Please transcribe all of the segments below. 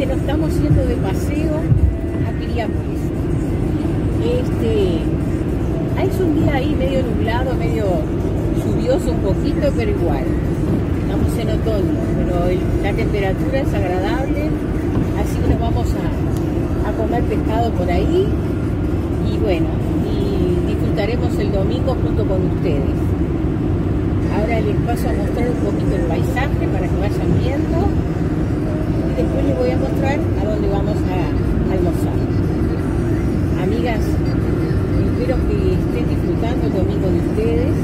Este, nos estamos yendo de paseo a Piriápolis. Este, es un día ahí medio nublado, medio lluvioso un poquito, pero igual. Estamos en otoño, pero la temperatura es agradable, así que nos vamos a, a comer pescado por ahí y bueno, y disfrutaremos el domingo junto con ustedes. Ahora les paso a mostrar un poquito el paisaje para que vayan viendo después les voy a mostrar a dónde vamos a almorzar. Amigas, espero que estén disfrutando el domingo de ustedes.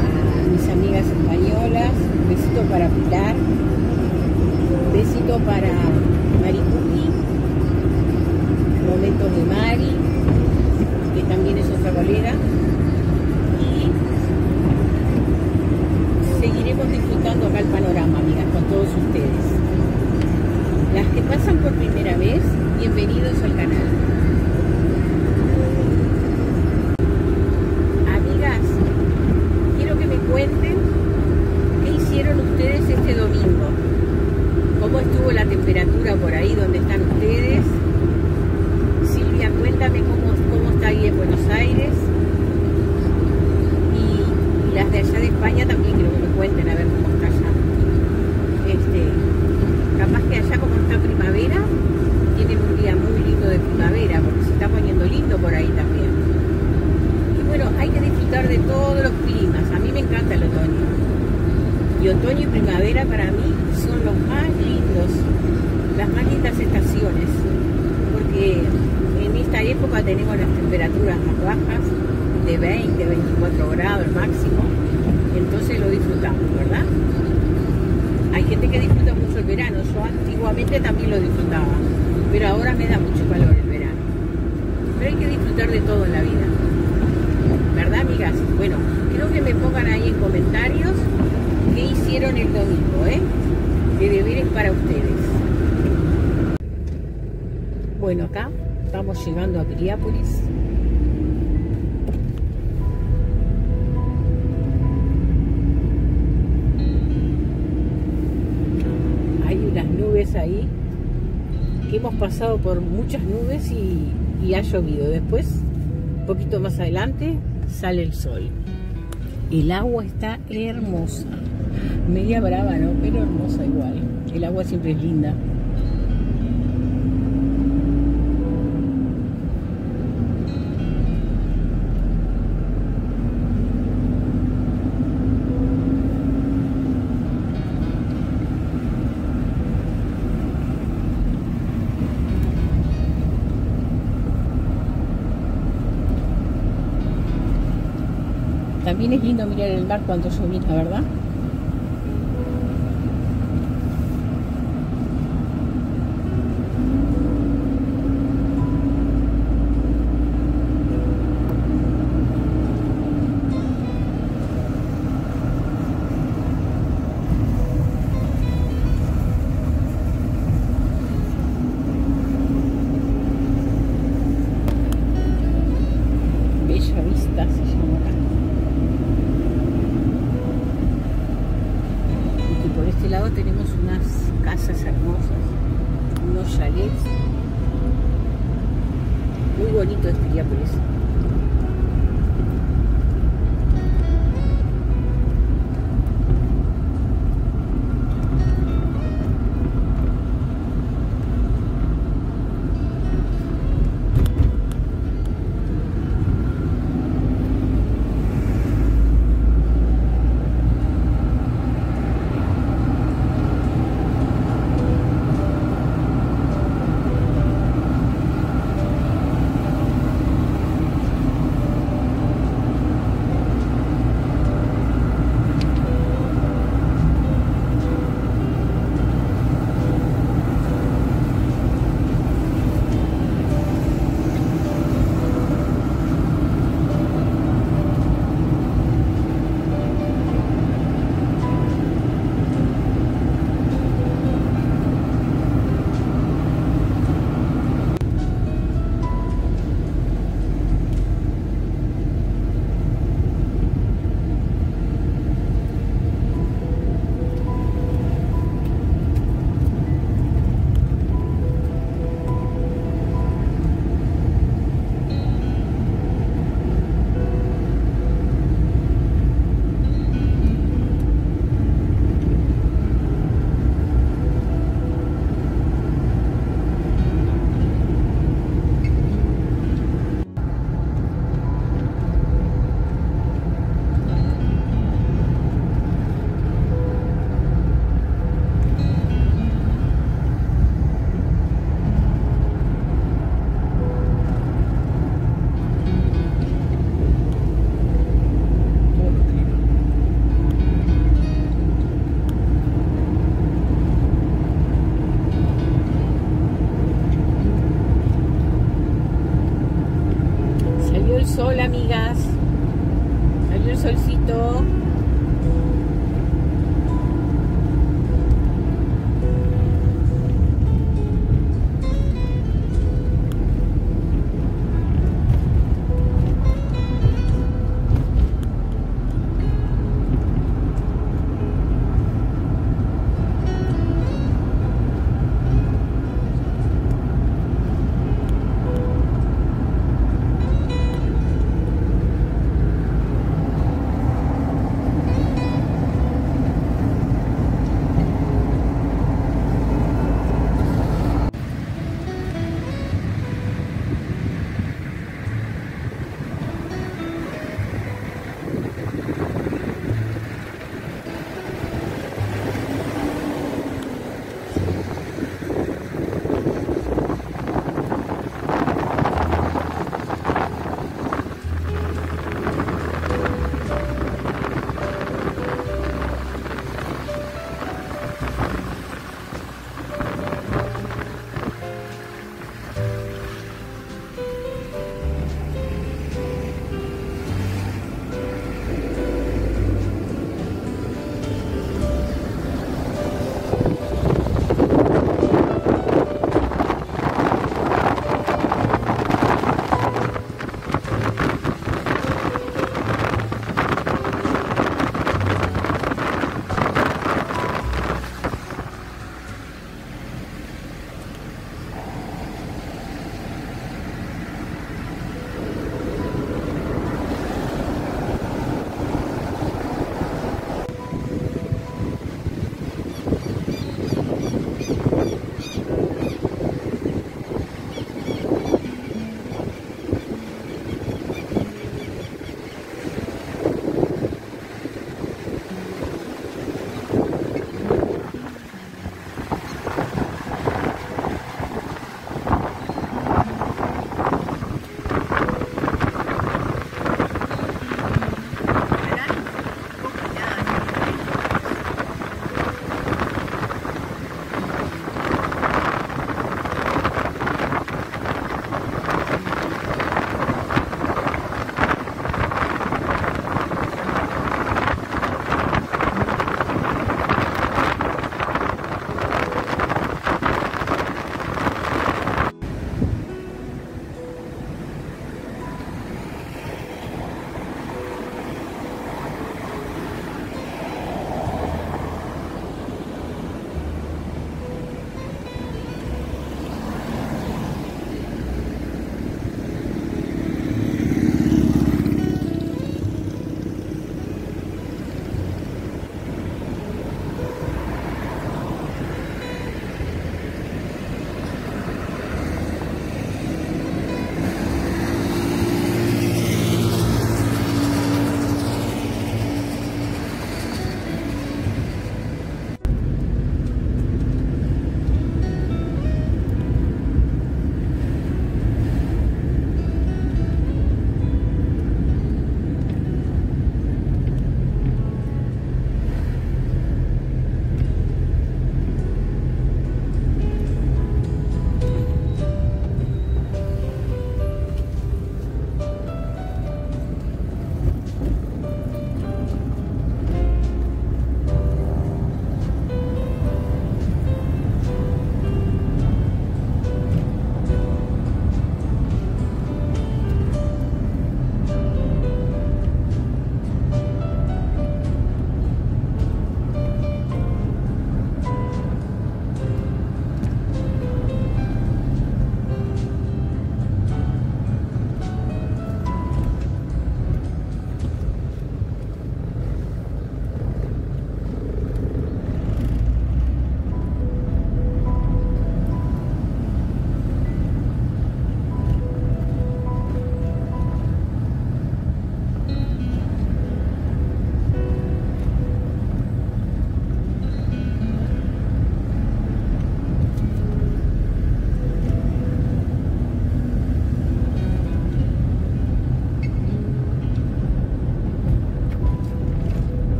A mis amigas españolas, besito para Pilar, besito para Maricuki, momentos de Mari, que también es otra colega. Y seguiremos disfrutando acá el panorama, amigas, con todos ustedes. Las que pasan por primera vez, bienvenidos al canal. Amigas, quiero que me cuenten qué hicieron ustedes este domingo. ¿Cómo estuvo la temperatura por ahí donde están ustedes? Silvia, cuéntame cómo, cómo está ahí en Buenos Aires. Y, y las de allá de España también quiero que me cuenten a ver cómo está allá. Este, capaz que allá como está primavera, tienen un día muy lindo de primavera, porque se está poniendo lindo por ahí también. Y bueno, hay que disfrutar de todos los climas. A mí me encanta el otoño. Y otoño y primavera para mí son los más lindos, las más lindas estaciones. Porque en esta época tenemos las temperaturas más bajas, de 20, 24 grados el máximo. Entonces lo disfrutamos, ¿verdad? Hay gente que disfruta mucho el verano, yo antiguamente también lo disfrutaba, pero ahora me da mucho calor el verano. Pero hay que disfrutar de todo en la vida. ¿Verdad, amigas? Bueno, quiero que me pongan ahí en comentarios qué hicieron el domingo, ¿eh? De deberes para ustedes. Bueno, acá estamos llegando a Piriápolis. Ahí que hemos pasado por muchas nubes y, y ha llovido. Después, un poquito más adelante, sale el sol. El agua está hermosa. Media brava, ¿no? Pero hermosa igual. El agua siempre es linda. También es lindo mirar el mar cuando llovina, ¿verdad? Casas hermosas, unos chalets. Muy bonito este Piriápolis. solcito.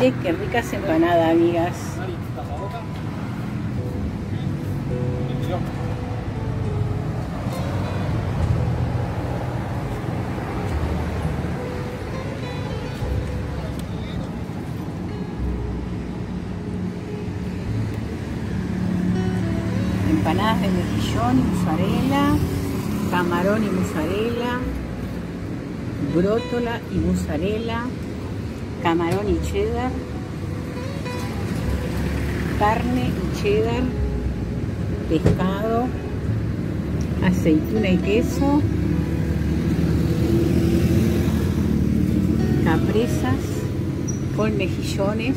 Qué ricas empanadas, amigas. Empanadas de mejillón y mozzarella, camarón y mozzarella, brótola y mozzarella, camarón y cheddar, carne y cheddar, pescado, aceituna y queso, capresas. Con mejillones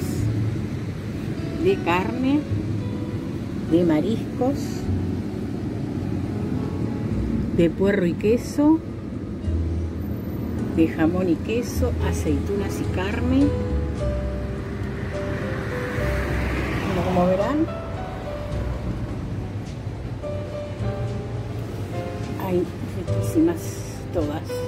de carne, de mariscos, de puerro y queso, de jamón y queso, aceitunas y carne. Como verán, hay riquísimas todas.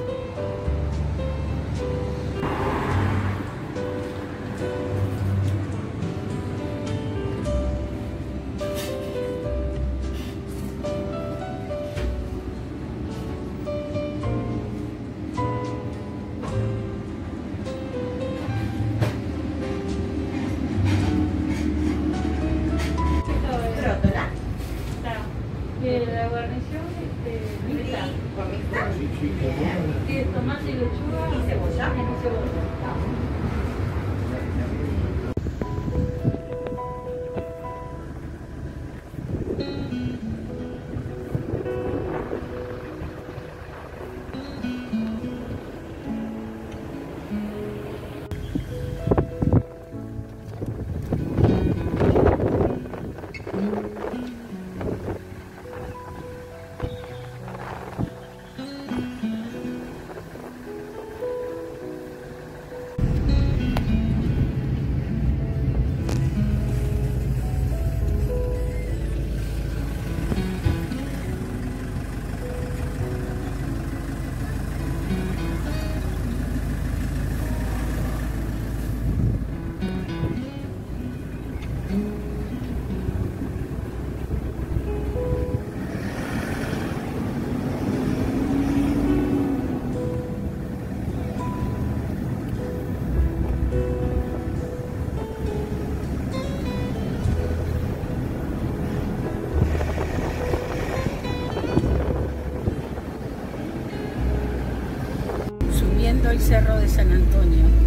San Antonio.